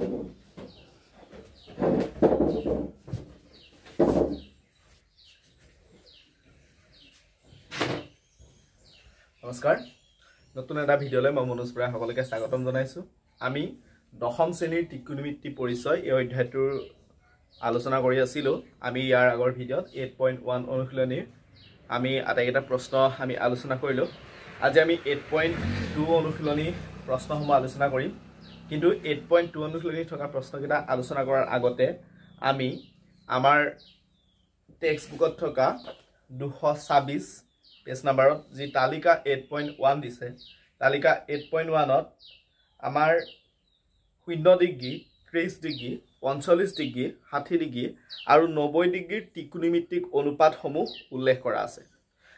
নমস্কাৰ। নতুন এটা ভিডিঅ'লৈ মই মনোজ বৰাই সকলোকে স্বাগতম জনাইছোঁ। আমি দশম শ্ৰেণীৰ ত্ৰিকোণমিতি পৰিচয় এই অধ্যায়টোৰ আলোচনা কৰি আছিলোঁ। আমি ইয়াৰ আগৰ ভিডিঅ'ত এইট পইণ্ট ওৱান অনুশীলনীৰ আমি আটাইকেইটা প্ৰশ্ন আমি আলোচনা কৰিলোঁ। আজি আমি এইট পইণ্ট টু অনুশীলনী প্ৰশ্নসমূহ আলোচনা কৰিম। কিন্তু এইট পইণ্ট টু অনুশীলনীত থকা প্ৰশ্নকেইটা আলোচনা কৰাৰ আগতে আমি আমাৰ টেক্সট বুকত থকা দুশ ছাব্বিছ পেজ নাম্বাৰত যি তালিকা এইট পইণ্ট ওৱান দিছে তালিকা এইট পইণ্ট ওৱানত আমাৰ শূন্য ডিগ্ৰী ত্ৰিছ ডিগ্ৰী পঞ্চল্লিছ ডিগ্ৰী ষাঠি ডিগ্ৰী আৰু নব্বৈ ডিগ্ৰীৰ ত্ৰিকোণমিতিক অনুপাতসমূহ উল্লেখ কৰা আছে।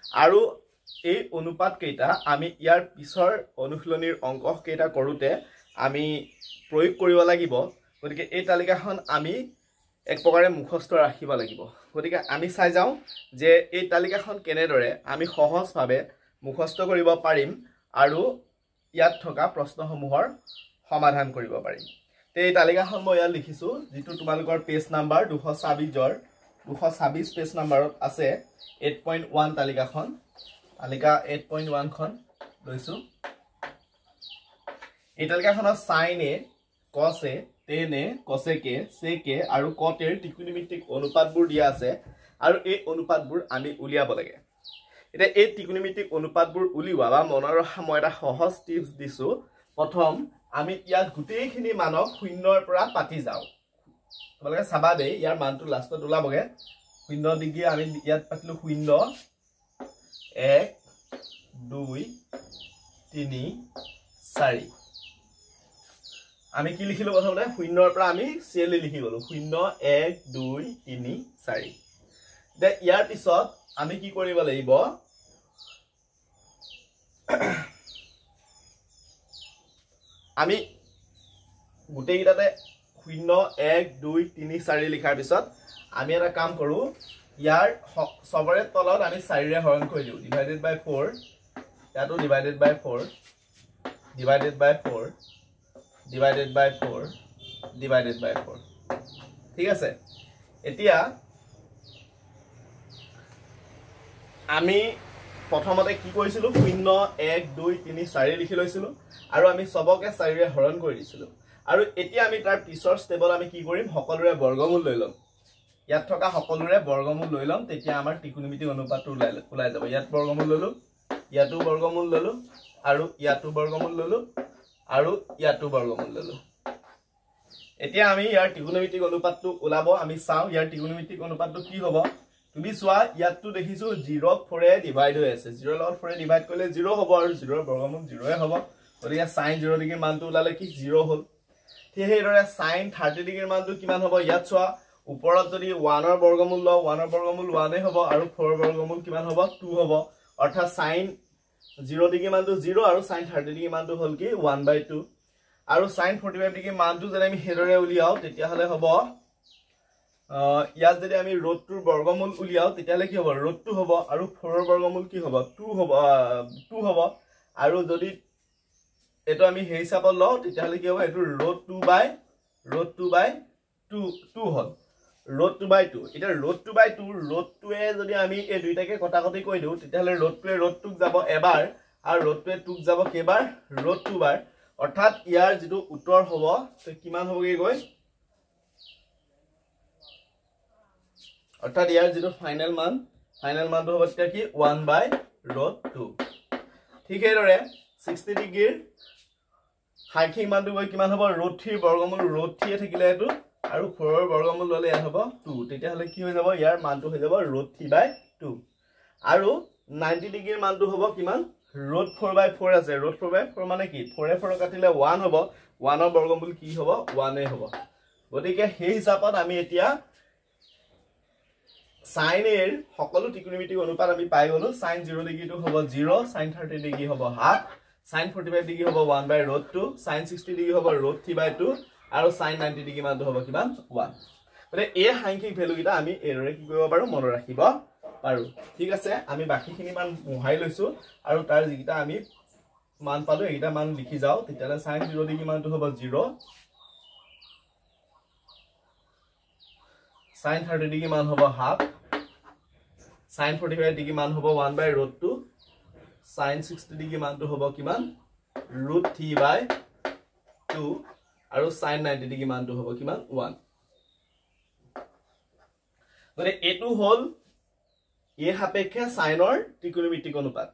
আৰু এই অনুপাতকেইটা আমি ইয়াৰ পিছৰ অনুশীলনীৰ অংককেইটা কৰোঁতে আমি প্ৰয়োগ কৰিব লাগিব। গতিকে এই তালিকাখন আমি এক প্ৰকাৰে মুখস্থ ৰাখিব লাগিব। গতিকে আমি চাই যাওঁ যে এই তালিকাখন কেনেদৰে আমি সহজভাৱে মুখস্থ কৰিব পাৰিম আৰু ইয়াত থকা প্ৰশ্নসমূহৰ সমাধান কৰিব পাৰিম। তে এই তালিকাখন মই ইয়াত লিখিছোঁ যিটো তোমালোকৰ পেজ নাম্বাৰ দুশ ছাব্বিছৰ দুশ ছাব্বিছ পেজ নাম্বাৰত আছে। এইট পইণ্ট ওৱান তালিকাখন। তালিকা এইট পইণ্ট ওৱানখন লৈছোঁ। এই তালিকাখনত চাইনে কছে তেনে কচেকে চেকে আৰু কটেৰ ত্ৰিকোণমিতিক অনুপাতবোৰ দিয়া আছে আৰু এই অনুপাতবোৰ আমি উলিয়াব লাগে। এতিয়া এই ত্ৰিকোণমিতিক অনুপাতবোৰ উলিওৱা বা মনত ৰখা মই এটা সহজ টিপছ দিছোঁ। প্ৰথম আমি ইয়াত গোটেইখিনি মানক শূন্যৰ পৰা পাতি যাওঁ। তোমালোকে চাবা দেই ইয়াৰ মানটো লাষ্টত ওলাবগৈ। শূন্য ডিগ্ৰী আমি ইয়াত পাতিলোঁ শূন্য এক দুই তিনি চাৰি। আমি কি লিখিলোঁ প্ৰথমতে? শূন্যৰ পৰা আমি চিৰিয়েলি লিখি গ'লোঁ। শূন্য এক দুই তিনি চাৰি। এতিয়া ইয়াৰ পিছত আমি কি কৰিব লাগিব? আমি গোটেইকেইটাতে শূন্য এক দুই তিনি চাৰি লিখাৰ পিছত আমি এটা কাম কৰোঁ। ইয়াৰ চবৰে তলত আমি চাৰিৰে হৰণ কৰি দিওঁ। ডিভাইডেড বাই ফ'ৰ ইয়াতো divided by four divided by four divided by four divided by four ঠিক আছে? এতিয়া আমি প্ৰথমতে কি কৰিছিলোঁ? শূন্য এক দুই তিনি চাৰি লিখি লৈছিলোঁ আৰু আমি চবকে চাৰিৰে হৰণ কৰি দিছিলোঁ। আৰু এতিয়া আমি তাৰ পিছৰ ষ্টেপত আমি কি কৰিম? সকলোৰে বৰ্গমূল লৈ ল'ম। ইয়াত থকা সকলোৰে বৰ্গমূল লৈ ল'ম তেতিয়া আমাৰ ত্ৰিকোণমিতিক অনুপাতটো ওলাই ওলাই যাব। ইয়াত বৰ্গমূল ল'লোঁ ইয়াতো বৰ্গমূল ল'লোঁ আৰু ইয়াতো বৰ্গমূল ল'লোঁ আৰু ইয়াতো বৰ্গমূল ল'লোঁ। এতিয়া আমি ইয়াৰ ত্ৰিকোণমিতিক অনুপাতটো ওলাব আমি চাওঁ ইয়াৰ ত্ৰিকোণমিতিক অনুপাতটো কি হ'ব। তুমি চোৱা ইয়াততো দেখিছোঁ জিৰ' ফ'ৰে ডিভাইড হৈ আছে। জিৰ'ৰ লগত ফ'ৰে ডিভাইড কৰিলে জিৰ' হ'ব আৰু জিৰ'ৰ বৰ্গমূল জিৰ'য়ে হ'ব। গতিকে চাইন জিৰ' ডিগ্ৰীৰ মানটো ওলালে কি? জিৰ' হ'ল। ঠিক সেইদৰে চাইন থাৰ্টি ডিগ্ৰীৰ মানটো কিমান হ'ব? ইয়াত চোৱা ওপৰত যদি ওৱানৰ বৰ্গমূল লওঁ ওৱানৰ বৰ্গমূল ওৱানেই হ'ব আৰু ফ'ৰৰ বৰ্গমূল কিমান হ'ব? টু হ'ব। অৰ্থাৎ চাইন জিৰ' ডিগ্ৰী মানটো জিৰ' আৰু চাইন থাৰ্টি ডিগ্ৰী মানটো হ'ল কি ওৱান বাই টু। আৰু চাইন ফৰ্টি ফাইভ ডিগ্ৰী মানটো যদি আমি সেইদৰে উলিয়াওঁ তেতিয়াহ'লে হ'ব ইয়াত যদি আমি ৰ'দটোৰ বৰ্গমূল উলিয়াওঁ তেতিয়াহ'লে কি হ'ব? ৰ'দটো হ'ব আৰু ফ'ৰৰ বৰ্গমূল কি হ'ব? টু হ'ব টু হ'ব। আৰু যদি এইটো আমি সেই হিচাপত লওঁ তেতিয়াহ'লে কি হ'ব? এইটো ৰ'দ two by root two by two two হ'ল। ৰ'দ টু বাই টু এতিয়া ৰ'দ টু বাই টু ৰ'দটোৱে যদি আমি এই দুইটাকে কটাকটি কৰি দিওঁ তেতিয়াহ'লে ৰ'দটোৱে ৰ'দটোক যাব এবাৰ আৰু ৰ'দটোৱে টুক যাব কেইবাৰ? ৰ'দ টু বাৰ অৰ্থাৎ ইয়াৰ যিটো উত্তৰ হ'ব কিমান হ'বগৈ গৈ? অৰ্থাৎ ইয়াৰ যিটো ফাইনেল মান ফাইনেল মানটো হ'ব তেতিয়া কি? ওৱান বাই ৰ'দ টু ঠিক সেইদৰে ছিক্সটি ডিগ্ৰীৰ সাংখ্যিক মানটো গৈ কিমান হ'ব? ৰ'দ থ্ৰীৰ বৰ্গমূল ৰ'দ থ্ৰীয়ে থাকিলে এইটো আৰু ফ'ৰৰ বৰ্গমূল ল'লে ইয়াত হ'ব টু। তেতিয়াহ'লে কি হৈ যাব? ইয়াৰ মানটো হৈ যাব ৰ'দ থ্ৰী বাই টু। আৰু নাইণ্টি ডিগ্ৰীৰ মানটো হ'ব কিমান? ৰ'দ ফ'ৰ বাই ফ'ৰ আছে। ৰ'দ ফ'ৰ বাই ফ'ৰ মানে কি? ফ'ৰে ফ'ৰ কাটিলে ওৱান হ'ব। ওৱানৰ বৰ্গমূল কি হ'ব? ওৱানেই হ'ব। গতিকে সেই হিচাপত আমি এতিয়া চাইন এৰ সকলো ত্ৰিকোণমিতিক অনুপাত আমি পাই গ'লো। চাইন জিৰ' ডিগ্ৰীটো হ'ব জিৰ' চাইন থাৰ্টি ডিগ্ৰী হ'ব half sine forty five degree হ'ব one by root two sine sixty degree হ'ব ৰ'দ থ্ৰী বাই টু আৰু চাইন নাইণ্টি ডিগ্ৰী মানটো হ'ব কিমান? ওৱান গতিকে এই সাংখ্যিক ভেলুকেইটা আমি এইদৰে কি কৰিব পাৰোঁ মনত ৰাখিব পাৰোঁ। ঠিক আছে আমি বাকীখিনি মান মোহাৰি লৈছোঁ আৰু তাৰ যিকেইটা আমি মান পালোঁ এইকেইটা মান লিখি যাওঁ। তেতিয়াহ'লে চাইন জিৰ' ডিগ্ৰী মানটো হ'ব? জিৰ' চাইন থাৰ্টি ডিগ্ৰী মান হ'ব? Half sine forty five degree মান হ'ব? One by root two sine sixty degree মানটো হ'ব? কিমান? ৰুট থ্ৰী বাই টু আৰু চাইন নাইণ্টি ডিগ্ৰী মানটো হ'ব কিমান? ওৱান গতিকে এইটো হ'ল এই সাপেক্ষে চাইনৰ ত্ৰিকোণমিতিক অনুপাত।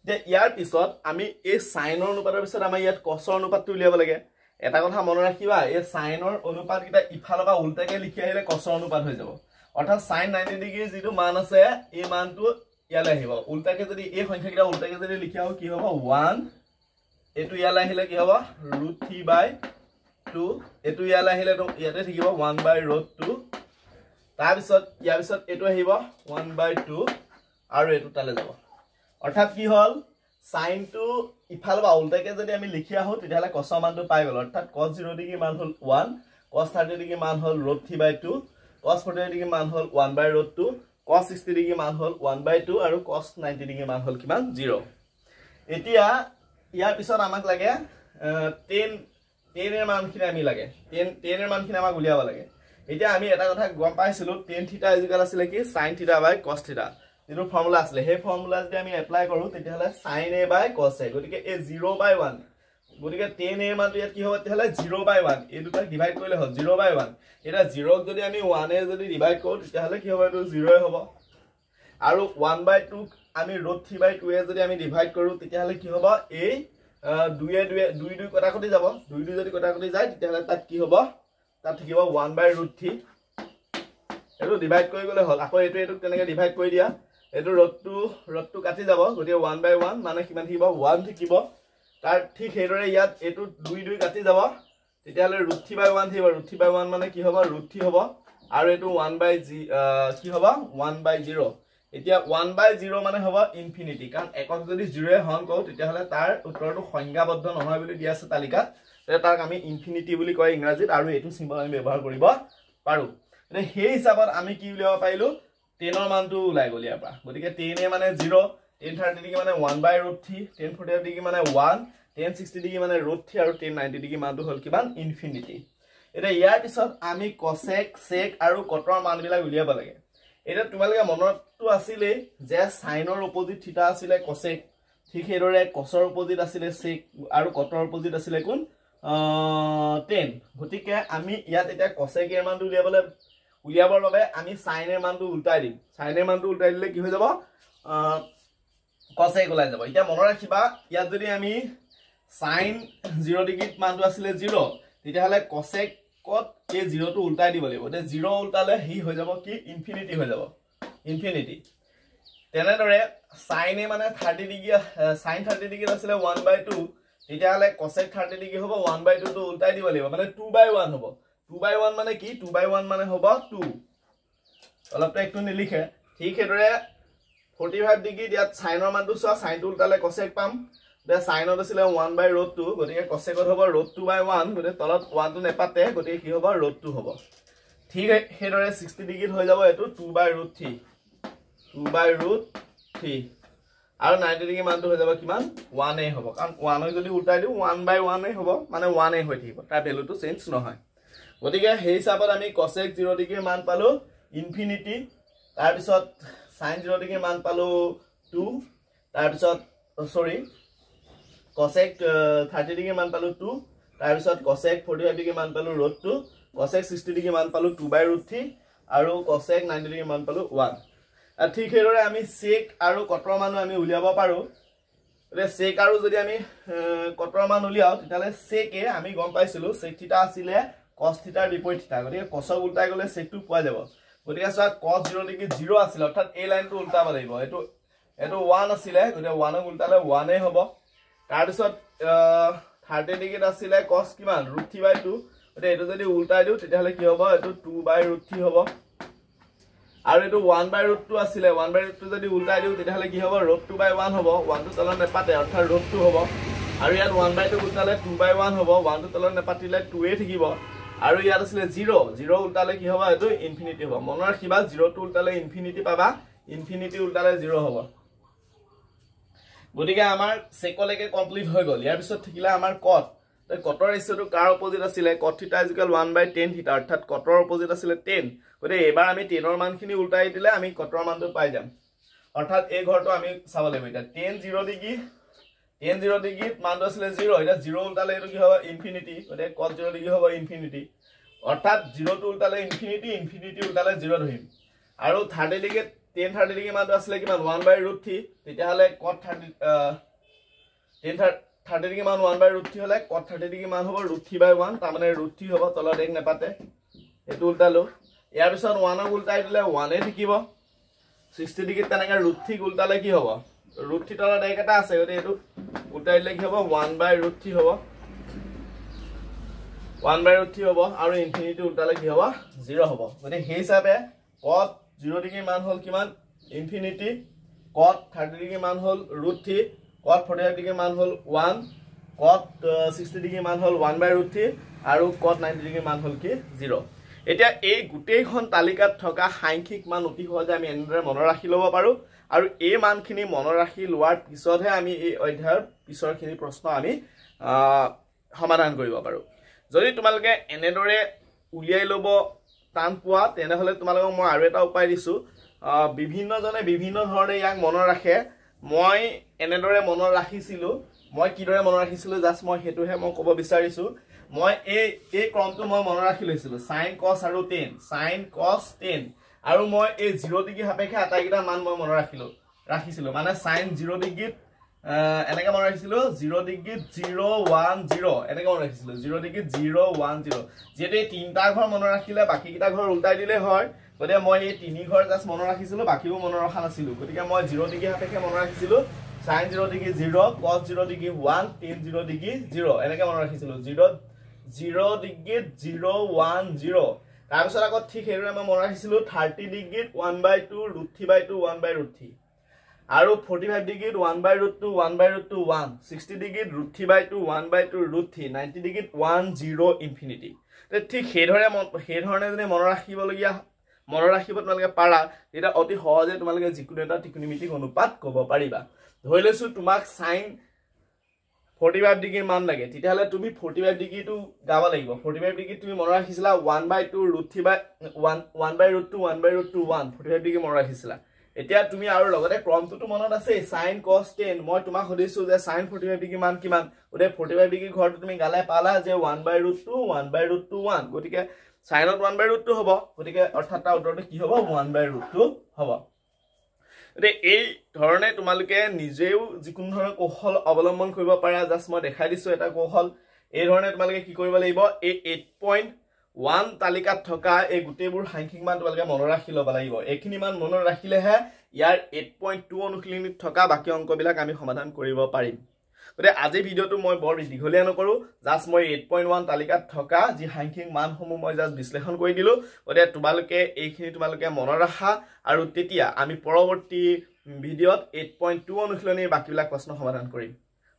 এতিয়া ইয়াৰ পিছত আমি এই চাইনৰ অনুপাতৰ পিছত আমাৰ ইয়াত কচৰ অনুপাতটো উলিয়াব লাগে। এটা কথা মনত ৰাখিবা এই চাইনৰ অনুপাতকেইটা ইফালৰ পৰা উল্টাকে লিখি আহিলে কচৰ অনুপাত হৈ যাব। অৰ্থাৎ চাইন নাইণ্টি ডিগ্ৰীৰ যিটো মান আছে এই মানটো ইয়ালৈ আহিব। উল্টাকে যদি এই সংখ্যাকেইটা উল্টাকে যদি লিখি আহোঁ কি হ'ব? ওৱান এইটো ইয়ালৈ আহিলে কি হ'ব? ৰুট থ্ৰী বাই টু এইটো ইয়ালৈ আহিলে ইয়াতে থাকিব ওৱান বাই ৰুট টু তাৰপিছত ইয়াৰ পিছত এইটো আহিব ওৱান বাই টু আৰু এইটো তালৈ যাব। অৰ্থাৎ কি হ'ল? চাইনটো ইফালৰ পৰা উল্টাকে যদি আমি লিখি আহোঁ তেতিয়াহ'লে কচৰ মানটো পাই গ'ল। অৰ্থাৎ কচ জিৰ' ডিগ্ৰী মান হ'ল ওৱান কচ থাৰ্টি ডিগ্ৰী মান হ'ল root three by two cos forty degree মান হ'ল one by root two cos sixty degree মান হ'ল ওৱান বাই টু আৰু কচ নাইণ্টি ডিগ্ৰী মান হ'ল কিমান? জিৰ' এতিয়া ইয়াৰ পিছত আমাক লাগে টেন টেনৰ মানখিনি আমি লাগে। টেন টেনৰ মানখিনি আমাক উলিয়াব লাগে। এতিয়া আমি এটা কথা গম পাইছিলোঁ টেন থিটা ইজিকেল আছিলে কি? চাইন থিটা বাই কচ থিটা যিটো ফৰ্মুলা আছিলে সেই ফৰ্মুলা যদি আমি এপ্লাই কৰোঁ তেতিয়াহ'লে চাইন এ বাই কচ এ গতিকে এই জিৰ' বাই ওৱান গতিকে টেন এ মানটো ইয়াত কি হ'ব? তেতিয়াহ'লে জিৰ' বাই ওৱান এই দুটাক ডিভাইড কৰিলে হ'ল জিৰ' বাই ওৱান এতিয়া জিৰ'ক যদি আমি ওৱানে যদি ডিভাইড কৰোঁ তেতিয়াহ'লে কি হ'ব? এইটো জিৰ'ই হ'ব। আৰু ওৱান বাই টুক আমি ৰোড থ্ৰী বাই টুৱে যদি আমি ডিভাইড কৰোঁ তেতিয়াহ'লে কি হ'ব? এই দুয়ে দুয়ে দুই দুই কটা কটি যাব। দুই দুই যদি কটা কটি যায় তেতিয়াহ'লে তাত কি হ'ব? তাত থাকিব ওৱান বাই ৰুট থ্ৰী এইটো ডিভাইড কৰি গ'লে হ'ল। আকৌ এইটো এইটোক তেনেকৈ ডিভাইড কৰি দিয়া। এইটো ৰ'দটো ৰ'দটো কাটি যাব। গতিকে ওৱান বাই ওৱান মানে কিমান থাকিব? ওৱান থাকিব। তাৰ ঠিক সেইদৰে ইয়াত এইটো দুই দুই কাটি যাব। তেতিয়াহ'লে ৰুট থ্ৰী বাই ওৱান থাকিব। ৰুট থ্ৰী বাই ওৱান মানে কি হ'ব? ৰুট থ্ৰী হ'ব। আৰু এইটো ওৱান বাই জি কি হ'ব? ওৱান বাই জিৰ' এতিয়া ওৱান বাই জিৰ' মানে হ'ব ইনফিনিটি কাৰণ একক যদি জিৰ'য়ে হৰণ কৰোঁ তেতিয়াহ'লে তাৰ উত্তৰটো সংজ্ঞাবদ্ধ নহয় বুলি দিয়া আছে তালিকাত। তেতিয়া তাক আমি ইনফিনিটি বুলি কয় ইংৰাজীত আৰু এইটো চিম্বল আমি ব্যৱহাৰ কৰিব পাৰোঁ। এতিয়া সেই হিচাপত আমি কি উলিয়াব পাৰিলোঁ? টেনৰ মানটো ওলাই গ'ল ইয়াৰ পৰা। গতিকে টেনে মানে জিৰ' টেন থাৰ্টি ডিগ্ৰী মানে one by root three tan forty five degree মানে ওৱান টেন ছিক্সটি ডিগ্ৰী মানে ৰুট থ্ৰী আৰু টেন নাইণ্টি ডিগ্ৰী মানটো হ'ল কিমান? ইনফিনিটি এতিয়া ইয়াৰ পিছত আমি কচেক চেক আৰু কটৰ মানবিলাক উলিয়াব লাগে। এতিয়া তোমালোকে মনতটো আছিলেই যে চাইনৰ অপজিট থিতা আছিলে কচেক ঠিক সেইদৰে কচৰ অপজিট আছিলে চেক আৰু কটৰ অপজিট আছিলে কোন? টেন গতিকে আমি ইয়াত এতিয়া কচেকৰ মানটো উলিয়াবলৈ উলিয়াবৰ বাবে আমি চাইনৰ মানটো উল্টাই দিম। চাইনৰ মানটো উল্টাই দিলে কি হৈ যাব? কচেক ওলাই যাব। এতিয়া মনত ৰাখিবা ইয়াত যদি আমি চাইন জিৰ' ডিগ্ৰীত মানটো আছিলে জিৰ' তেতিয়াহ'লে কচেকত এই জিৰ'টো উল্টাই দিব লাগিব। এতিয়া জিৰ' উল্টালে সি হৈ যাব কি? ইনফিনিটি হৈ যাব। ইনফিনিটি তেনেদৰে চাইনে মানে থাৰ্টি ডিগ্ৰী চাইন থাৰ্টি ডিগ্ৰীত আছিলে ওৱান বাই টু তেতিয়াহ'লে কচেক থাৰ্টি ডিগ্ৰী হ'ব ওৱান বাই টুটো উল্টাই দিব লাগিব। মানে টু বাই ওৱান হ'ব। টু বাই ওৱান মানে কি? টু বাই ওৱান মানে হ'ব টু অলপ একটো নিলিখে। ঠিক সেইদৰে ফৰ্টি ফাইভ ডিগ্ৰীত ইয়াত চাইনৰ মানটো চোৱা চাইনটো উল্টালে কচেক পাম। এতিয়া চাইনত আছিলে ওৱান বাই ৰোড টু গতিকে কচেকত হ'ব ৰোড টু বাই ওৱান গতিকে তলত ওৱানটো নেপাতে গতিকে কি হ'ব? ৰোড টু হ'ব। ঠিক সেইদৰে ছিক্সটি ডিগ্ৰীত হৈ যাব এইটো two by root three two by root three আৰু নাইণ্টি ডিগ্ৰী মানটো হৈ যাব কিমান? ওৱানেই হ'ব। কাৰণ ওৱানক যদি উল্টাই দিওঁ ওৱান বাই ওৱানেই হ'ব মানে ওৱানেই হৈ থাকিব। তাৰ ভেলুটো চেঞ্জ নহয়। গতিকে সেই হিচাপত আমি কচেক জিৰ' ডিগ্ৰীৰ মান পালোঁ ইনফিনিটি তাৰপিছত চাইন জিৰ' ডিগ্ৰীৰ মান পালোঁ টু তাৰপিছত চৰি কচেক থাৰ্টি ডিগ্ৰী মান পালোঁ টু তাৰপিছত কচেক ফৰ্টি ফাইভ ডিগ্ৰী মান পালোঁ টু কচেক ছিক্সটি ডিগ্ৰী মান পালোঁ টু বাই ৰুট থ্ৰী আৰু কচেক নাইণ্টি ডিগ্ৰী মান পালোঁ ওৱান ঠিক সেইদৰে আমি চেক আৰু কটৰ মানো আমি উলিয়াব পাৰোঁ। এতিয়া চেক আৰু যদি আমি কটৰ মান উলিয়াওঁ তেতিয়াহ'লে চেকে আমি গম পাইছিলোঁ চেক থিতা আছিলে কচ থিতাৰ বিপৰীত থিতা গতিকে কচক উল্টাই গ'লে চেকটো পোৱা যাব। গতিকে চোৱা কচ জিৰ' ডিগ্ৰী জিৰ' আছিলে অৰ্থাৎ এই লাইনটো উল্টাব লাগিব। এইটো এইটো ওৱান আছিলে গতিকে ওৱানক উল্টালে ওৱানেই হ'ব। তাৰপিছত থাৰ্টি ডিগ্ৰীত আছিলে কচ কিমান? Root three by two. গতিকে এইটো যদি উল্টাই দিওঁ তেতিয়াহ'লে কি হ'ব? এইটো টু বাই ৰুট থ্ৰী হ'ব। আৰু এইটো ওৱান বাই ৰুট টু আছিলে ওৱান বাই ৰুট টু যদি উল্টাই দিওঁ তেতিয়াহ'লে কি হ'ব? ৰুট টু বাই ওৱান হ'ব ওৱানটো তলত নেপাতে অৰ্থাৎ ৰুট টু হ'ব। আৰু ইয়াত ওৱান বাই টু উল্টালে টু বাই ওৱান হ'ব ওৱানটো তলত নেপাতিলে টুৱে থাকিব। আৰু ইয়াত আছিলে জিৰ' জিৰ' উল্টালে কি হ'ব? এইটো ইনফিনিটি হ'ব। মনত ৰাখিবা জিৰ'টো উল্টালে ইনফিনিটি পাবা ইনফিনিটি উল্টালে জিৰ' হ'ব। গতিকে আমাৰ চেকলৈকে কমপ্লিট হৈ গ'ল। ইয়াৰ পিছত থাকিলে আমাৰ কট কটৰ ৰেচিঅ'টো কাৰ অপজিট আছিলে? Cot theta equal one by tan theta অৰ্থাৎ কটৰ অপজিট আছিলে টেন গতিকে এইবাৰ আমি টেনৰ মানখিনি উল্টাই দিলে আমি কটৰ মানটো পাই যাম। অৰ্থাৎ এই ঘৰটো আমি চাব লাগিব। এতিয়া tan zero' degree tan zero' ডিগ্ৰীত মানটো আছিলে জিৰ' এতিয়া জিৰ' উল্টালে এইটো কি হ'ব? ইনফিনিটি গতিকে কট জিৰ' ডিগ্ৰী হ'ব ইনফিনিটি অৰ্থাৎ জিৰ'টো উল্টালে ইনফিনিটি ইনফিনিটি উল্টালে জিৰ' ধৰিম। আৰু থাৰ্টি ডিগ্ৰীত টেন থাৰ্টি ডিগ্ৰী মানটো আছিলে কিমান? ওৱান বাই ৰুট থ্ৰী তেতিয়াহ'লে cot thirty tan thirty degree মান ওৱান বাই ৰুট থ্ৰী হ'লে কট থাৰ্টি ডিগ্ৰী মান হ'ব থ্ৰী বাই ওৱান তাৰমানে ৰুট থ্ৰী হ'ব তলত এক নেপাতে। এইটো উল্টালো ইয়াৰ পিছত ওৱানক উল্টাই দিলে ওৱানে থাকিব। ছিক্সটি ডিগ্ৰীত তেনেকৈ ৰুট থ্ৰীক উল্টালে কি হ'ব? ৰুট থ্ৰী তলত এক এটা আছে গতিকে এইটো উল্টাই দিলে কি হ'ব? ওৱান বাই ৰুট থ্ৰী হ'ব। ওৱান বাই ৰুট থ্ৰী হ'ব আৰু ইনফিনিটি উল্টালে কি হ'ব? জিৰ' হ'ব। গতিকে সেই হিচাপে কট জিৰ' ডিগ্ৰী মান হ'ল কিমান? ইনফিনিটি কট থাৰ্টি ডিগ্ৰী মান হ'ল থ্ৰী কট ফৰ্টি ফাইভ ডিগ্ৰী মান হ'ল ওৱান কট ছিক্সটি ডিগ্ৰী মান হ'ল ওৱান বাই ৰুট থ্ৰী আৰু কট নাইণ্টি ডিগ্ৰী মান হ'ল কি জিৰ' এতিয়া এই গোটেইখন তালিকাত থকা সাংখ্যিক মান অতি সহজে আমি এনেদৰে মনত ৰাখি ল'ব পাৰোঁ আৰু এই মানখিনি মনত ৰাখি লোৱাৰ পিছতহে আমি এই অধ্যায়ৰ পিছৰখিনি প্ৰশ্ন আমি সমাধান কৰিব পাৰোঁ। যদি তোমালোকে এনেদৰে উলিয়াই ল'ব টান পোৱা তেনেহ'লে তোমালোকক মই আৰু এটা উপায় দিছোঁ। বিভিন্নজনে বিভিন্ন ধৰণে ইয়াক মনত ৰাখে। মই এনেদৰে মনত ৰাখিছিলোঁ মই কিদৰে মনত ৰাখিছিলোঁ জাষ্ট মই সেইটোহে মই ক'ব বিচাৰিছোঁ। মই এই এই ক্ৰমটো মই মনত ৰাখি লৈছিলোঁ। চাইন কছ আৰু টেন চাইন কছ টেন আৰু মই এই জিৰ' ডিগ্ৰী সাপেক্ষে আটাইকেইটা মান মই মনত ৰাখিলোঁ ৰাখিছিলোঁ। মানে চাইন জিৰ' ডিগ্ৰীত এনেকৈ মনত ৰাখিছিলোঁ জিৰ' ডিগ্ৰীত জিৰ' ওৱান জিৰ' এনেকৈ মনত ৰাখিছিলোঁ। জিৰ' ডিগ্ৰীত জিৰ' ওৱান জিৰ' যিহেতু এই তিনিটা ঘৰ মনত ৰাখিলে বাকীকেইটা ঘৰ ওল্টাই দিলেই হয়। গতিকে মই এই তিনি ঘৰ জাষ্ট মনত ৰাখিছিলোঁ বাকীবোৰ মনত ৰখা নাছিলোঁ। গতিকে মই জিৰ' ডিগ্ৰী সাপেক্ষে মনত ৰাখিছিলোঁ sine zero' degree zero' cos zero' degree one tan zero' degree zero' এনেকৈ মনত ৰাখিছিলোঁ। জিৰ' জিৰ' ডিগ্ৰীত জিৰ' ওৱান জিৰ' তাৰপিছত আকৌ ঠিক সেইদৰে মই মনত ৰাখিছিলোঁ thirty ডিগ্ৰীত one by two root three by two one by root three আৰু forty five ডিগ্ৰীত one by root two one by root two one sixty ডিগ্ৰীত root three by two one by two root three ninety ডিগ্ৰীত one zero infinity ঠিক সেইদৰে সেইধৰণে যদি মনত ৰাখিবলগীয়া মনত ৰাখিব তোমালোকে পাৰা তেতিয়া অতি সহজে তোমালোকে যিকোনো এটা ত্ৰিকোণমিতিক অনুপাত ক'ব পাৰিবা। ধৰি লৈছোঁ তোমাক চাইন ফৰ্টি ফাইভ ডিগ্ৰীৰ মান লাগে তেতিয়াহ'লে তুমি ফৰ্টি ফাইভ ডিগ্ৰীটো গাব লাগিব। ফৰ্টি ফাইভ ডিগ্ৰীত তুমি মনত ৰাখিছিলা one by two root three by one one by root two one by root two one forty five degree মনত ৰাখিছিলা। এতিয়া তুমি আৰু লগতে ক্ৰমটোতো মনত আছেই চাইন কছ টেন মই তোমাক সুধিছোঁ যে চাইন ফৰ্টি ফাইভ ডিগ্ৰী মান কিমান? গতিকে ফৰ্টি ফাইভ ডিগ্ৰী ঘৰটো তুমি গালে পালা যে one by root two one by root two one গতিকে চাইনত ওৱান বাই ৰুট টু হ'ব। গতিকে অৰ্থাৎ তাৰ উত্তৰটো কি হ'ব? ওৱান বাই ৰুট টু হ'ব। গতিকে এই ধৰণে তোমালোকে নিজেও যিকোনো ধৰণৰ কৌশল অৱলম্বন কৰিব পাৰা। জাষ্ট মই দেখাই দিছোঁ এটা কৌশল। এই ধৰণে তোমালোকে কি কৰিব লাগিব? এই এইট পইণ্ট ওৱান তালিকাত থকা এই গোটেইবোৰ সাংখ্যিক মান তোমালোকে মনত ৰাখি ল'ব লাগিব। এইখিনি মান মনত ৰাখিলেহে ইয়াৰ এইট পইণ্ট টু অনুশীলনীত থকা বাকী অংকবিলাক আমি সমাধান কৰিব পাৰিম। গতিকে আজি ভিডিঅ'টো মই বৰ দীঘলীয়া নকৰোঁ। জাষ্ট মই এইট পইণ্ট ওৱান তালিকাত থকা যি সাংখ্যিক মানসমূহ মই জাষ্ট বিশ্লেষণ কৰি দিলোঁ। গতিকে তোমালোকে এইখিনি তোমালোকে মনত ৰাখা। আৰু তেতিয়া আমি পৰৱৰ্তী ভিডিঅ'ত এইট পইণ্ট টু অনুশীলনীৰ বাকীবিলাক প্ৰশ্ন সমাধান কৰিম।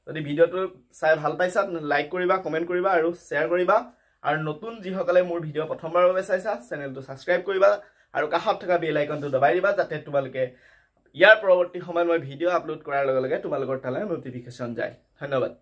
যদি ভিডিঅ'টো চাই ভাল পাইছা লাইক কৰিবা কমেণ্ট কৰিবা আৰু শ্বেয়াৰ কৰিবা। আৰু নতুন যিসকলে মোৰ ভিডিঅ' প্ৰথমবাৰৰ বাবে চাইছা চেনেলটো ছাবস্ক্ৰাইব কৰিবা। আৰু কাষত থকা বেল আইকনটো দবাই দিবা যাতে তোমালোকে ইয়াৰ পৰৱৰ্তী সময়ত মই ভিডিঅ' আপলোড কৰাৰ লগে লগে তোমালোকৰ তালৈ নটিফিকেশ্যন যায়। ধন্যবাদ।